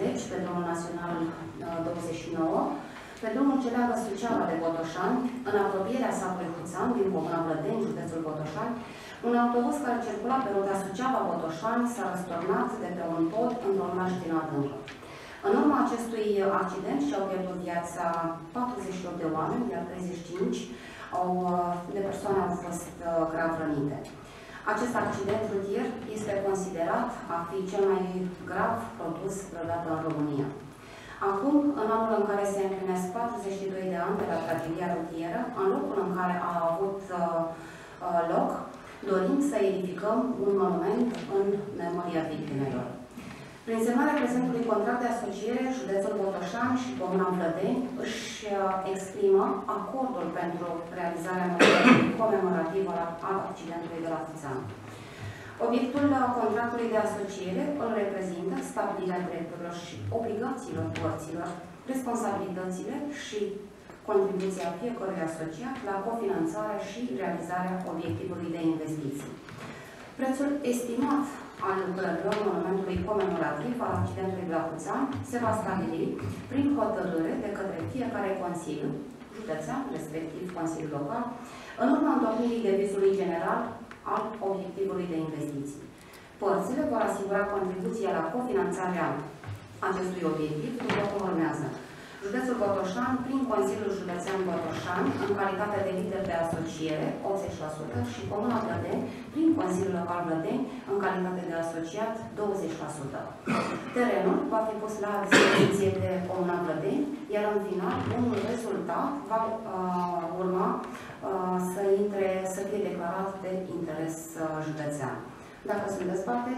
20, pe drumul național 29, pe drumul ce leagă Suceava de Botoșani, în apropierea satului Huțan, din Comuna Vlădeni, județul Botoșani, un autobuz care circula pe ruta Suceava-Botoșani s-a răsturnat de pe un pod într-un marș din adâncă. În urma acestui accident și-au pierdut viața 48 de oameni, iar 35 au, de persoane au fost uh, grav rănite. Acest accident rutier este considerat a fi cel mai grav produs vreodată în România. Acum, în anul în care se împlinesc 42 de ani de la tragedia rutieră, în locul în care a avut uh, uh, loc, dorim să edificăm un monument în memoria victimelor. Prin semnarea prezentului contract de asociere, județul Botoșani și Comuna Vlădeni își uh, exprimă acordul pentru realizarea monumentului comemorativ al accidentului de la Fuțan. Obiectul uh, contractului de asociere îl reprezintă stabilirea drepturilor și obligațiilor părților, responsabilitățile și contribuția fiecărui asociat la cofinanțarea și realizarea obiectivului de investiții. Prețul estimat al lucrărilor monumentului comemorativ al accidentului de la Huțan se va stabili prin hotărâre de către fiecare Consiliu județean, respectiv Consiliul Local, în urma întocmirii devizului general al obiectivului de investiții. Părțile vor asigura contribuția la cofinanțarea acestui obiectiv după cum urmează. Județul Botoșan, prin Consiliul Județean Botoșan, în calitate de lider de asociere, 80%, și Comuna Vlădeni, prin Consiliul Local Vlădeni, în calitate de asociat, 20%. Terenul va fi pus la dispoziție de Comuna Vlădeni, iar în final, unul rezultat va uh, urma uh, să intre, să fie declarat de interes uh, județean. Dacă sunt desparte,